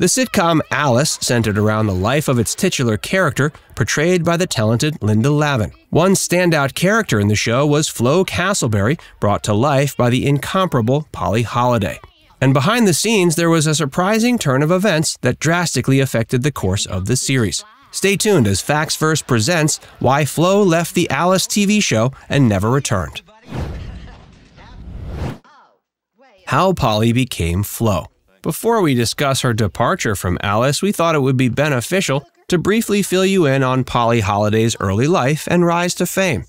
The sitcom Alice centered around the life of its titular character, portrayed by the talented Linda Lavin. One standout character in the show was Flo Castleberry, brought to life by the incomparable Polly Holliday. And behind the scenes, there was a surprising turn of events that drastically affected the course of the series. Stay tuned as Facts Verse presents why Flo left the Alice TV show and never returned. How Polly became Flo. Before we discuss her departure from Alice, we thought it would be beneficial to briefly fill you in on Polly Holliday's early life and rise to fame.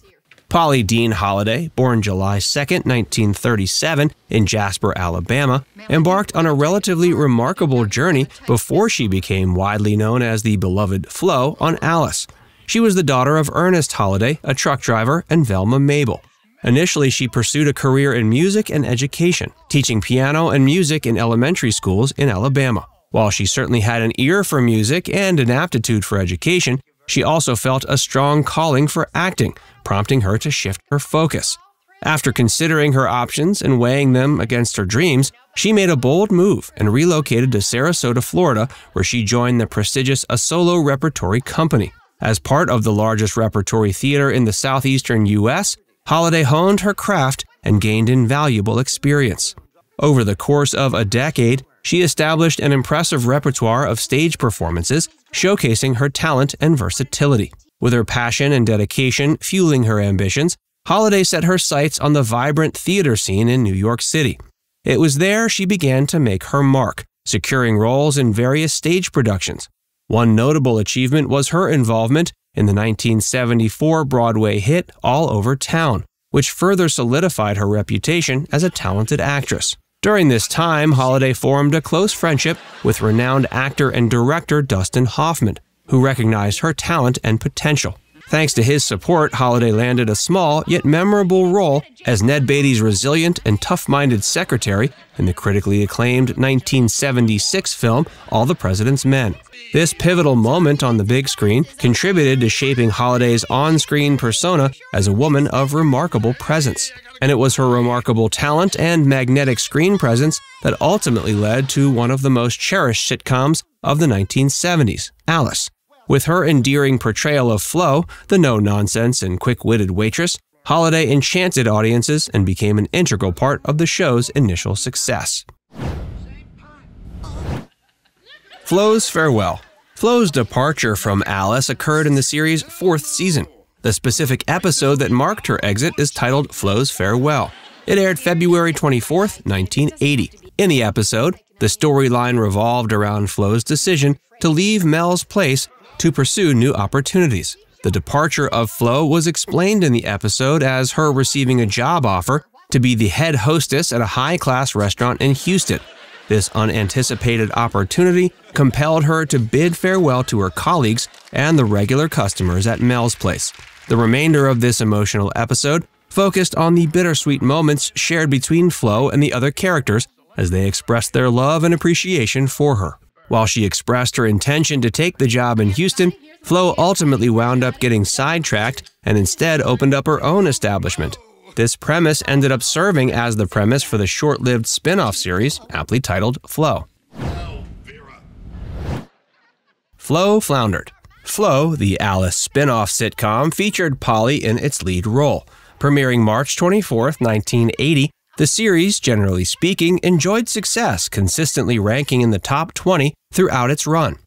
Polly Dean Holliday, born July 2, 1937, in Jasper, Alabama, embarked on a relatively remarkable journey before she became widely known as the beloved Flo on Alice. She was the daughter of Ernest Holliday, a truck driver, and Velma Mabel. Initially, she pursued a career in music and education, teaching piano and music in elementary schools in Alabama. While she certainly had an ear for music and an aptitude for education, she also felt a strong calling for acting, prompting her to shift her focus. After considering her options and weighing them against her dreams, she made a bold move and relocated to Sarasota, Florida, where she joined the prestigious Asolo Repertory Company. As part of the largest repertory theater in the southeastern U.S., Holliday honed her craft and gained invaluable experience. Over the course of a decade, she established an impressive repertoire of stage performances, showcasing her talent and versatility. With her passion and dedication fueling her ambitions, Holliday set her sights on the vibrant theater scene in New York City. It was there she began to make her mark, securing roles in various stage productions. One notable achievement was her involvement in the 1974 Broadway hit All Over Town, which further solidified her reputation as a talented actress. During this time, Holliday formed a close friendship with renowned actor and director Dustin Hoffman, who recognized her talent and potential. Thanks to his support, Holliday landed a small yet memorable role as Ned Beatty's resilient and tough minded secretary in the critically acclaimed 1976 film All the President's Men. This pivotal moment on the big screen contributed to shaping Holliday's on screen persona as a woman of remarkable presence. And it was her remarkable talent and magnetic screen presence that ultimately led to one of the most cherished sitcoms of the 1970s, Alice. With her endearing portrayal of Flo, the no nonsense and quick witted waitress, Holliday enchanted audiences and became an integral part of the show's initial success. Flo's farewell. Flo's departure from Alice occurred in the series' fourth season. The specific episode that marked her exit is titled Flo's Farewell. It aired February 24, 1980. In the episode, the storyline revolved around Flo's decision to leave Mel's place to pursue new opportunities. The departure of Flo was explained in the episode as her receiving a job offer to be the head hostess at a high class restaurant in Houston. This unanticipated opportunity compelled her to bid farewell to her colleagues and the regular customers at Mel's Place. The remainder of this emotional episode focused on the bittersweet moments shared between Flo and the other characters as they expressed their love and appreciation for her. While she expressed her intention to take the job in Houston, Flo ultimately wound up getting sidetracked and instead opened up her own establishment. This premise ended up serving as the premise for the short lived spin off series, aptly titled Flo. Flo floundered. Flo, the Alice spin off sitcom, featured Polly in its lead role. Premiering March 24, 1980, the series, generally speaking, enjoyed success, consistently ranking in the top 20 throughout its run.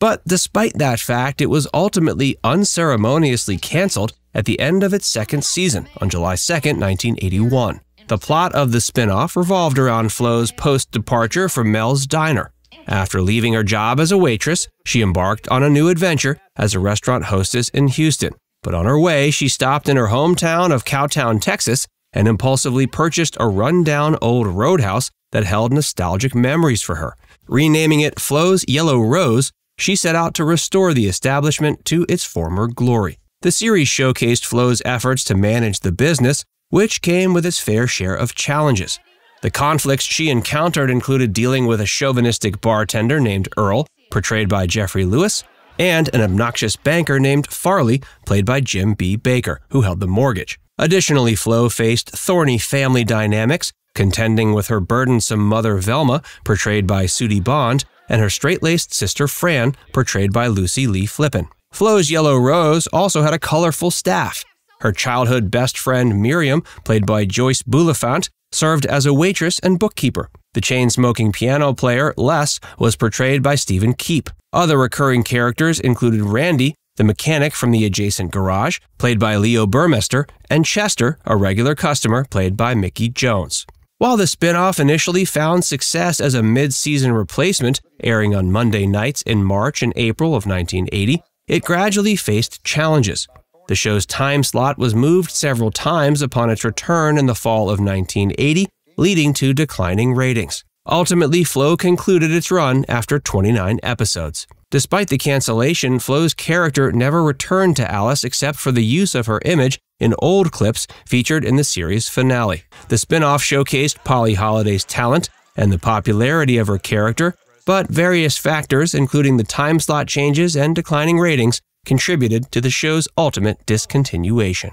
But despite that fact, it was ultimately unceremoniously canceled at the end of its second season on July 2, 1981. The plot of the spin-off revolved around Flo's post-departure from Mel's Diner. After leaving her job as a waitress, she embarked on a new adventure as a restaurant hostess in Houston. But on her way, she stopped in her hometown of Cowtown, Texas, and impulsively purchased a rundown old roadhouse that held nostalgic memories for her. Renaming it Flo's Yellow Rose, she set out to restore the establishment to its former glory. The series showcased Flo's efforts to manage the business, which came with its fair share of challenges. The conflicts she encountered included dealing with a chauvinistic bartender named Earl, portrayed by Geoffrey Lewis, and an obnoxious banker named Farley, played by Jim B. Baker, who held the mortgage. Additionally, Flo faced thorny family dynamics, contending with her burdensome mother Velma, portrayed by Sudie Bond, and her straight laced sister Fran, portrayed by Lucy Lee Flippin. Flo's Yellow Rose also had a colorful staff. Her childhood best friend Miriam, played by Joyce Bulifant, served as a waitress and bookkeeper. The chain smoking piano player, Les, was portrayed by Stephen Keep. Other recurring characters included Randy, the mechanic from the adjacent garage, played by Leo Burmester, and Chester, a regular customer, played by Mickey Jones. While the spin-off initially found success as a mid-season replacement, airing on Monday nights in March and April of 1980, it gradually faced challenges. The show's time slot was moved several times upon its return in the fall of 1980, leading to declining ratings. Ultimately, Flo concluded its run after 29 episodes. Despite the cancellation, Flo's character never returned to Alice except for the use of her image in old clips featured in the series finale. The spin-off showcased Polly Holliday's talent and the popularity of her character, but various factors, including the time slot changes and declining ratings, contributed to the show's ultimate discontinuation.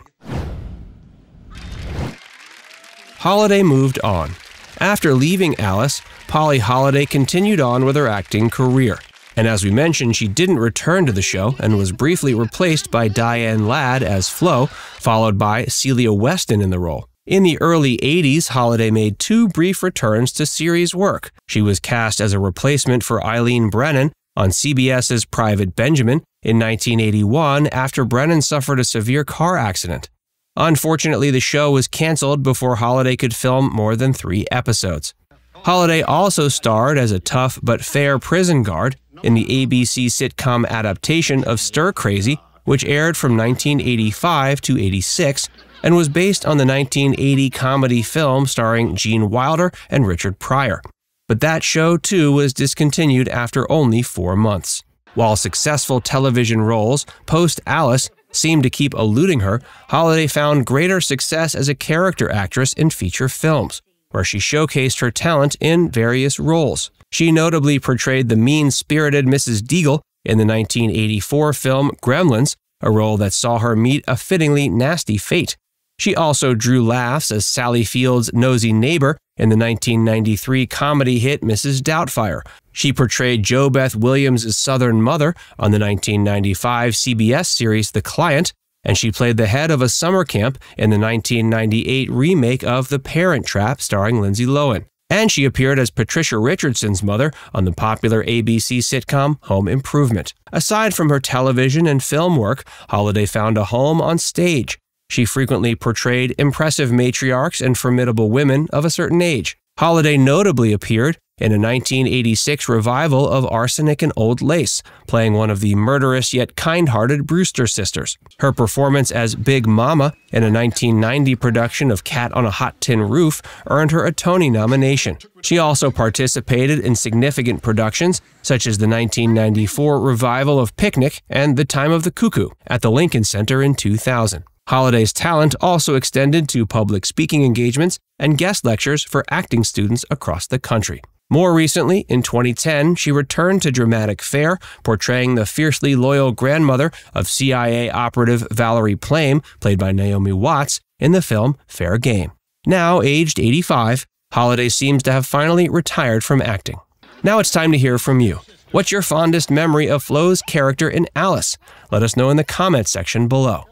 Holliday moved on. After leaving Alice, Polly Holliday continued on with her acting career. And as we mentioned, she didn't return to the show and was briefly replaced by Diane Ladd as Flo, followed by Celia Weston in the role. In the early 80s, Holliday made two brief returns to series work. She was cast as a replacement for Eileen Brennan on CBS's Private Benjamin in 1981 after Brennan suffered a severe car accident. Unfortunately, the show was canceled before Holliday could film more than three episodes. Holliday also starred as a tough but fair prison guard in the ABC sitcom adaptation of Stir Crazy, which aired from 1985 to 86 and was based on the 1980 comedy film starring Gene Wilder and Richard Pryor. But that show too was discontinued after only four months. While successful television roles post Alice seemed to keep eluding her, Holliday found greater success as a character actress in feature films, where she showcased her talent in various roles. She notably portrayed the mean spirited Mrs. Deagle in the 1984 film Gremlins, a role that saw her meet a fittingly nasty fate. She also drew laughs as Sally Field's nosy neighbor in the 1993 comedy hit Mrs. Doubtfire. She portrayed JoBeth Williams' Southern mother on the 1995 CBS series The Client, and she played the head of a summer camp in the 1998 remake of The Parent Trap starring Lindsay Lohan. And she appeared as Patricia Richardson's mother on the popular ABC sitcom Home Improvement. Aside from her television and film work, Holliday found a home on stage. She frequently portrayed impressive matriarchs and formidable women of a certain age. Holliday notably appeared in a 1986 revival of Arsenic and Old Lace, playing one of the murderous yet kind hearted Brewster sisters. Her performance as Big Mama in a 1990 production of Cat on a Hot Tin Roof earned her a Tony nomination. She also participated in significant productions such as the 1994 revival of Picnic and The Time of the Cuckoo at the Lincoln Center in 2000. Holliday's talent also extended to public speaking engagements and guest lectures for acting students across the country. More recently, in 2010, she returned to dramatic fare, portraying the fiercely loyal grandmother of CIA operative Valerie Plame, played by Naomi Watts, in the film Fair Game. Now aged 85, Holliday seems to have finally retired from acting. Now it's time to hear from you. What's your fondest memory of Flo's character in Alice? Let us know in the comments section below.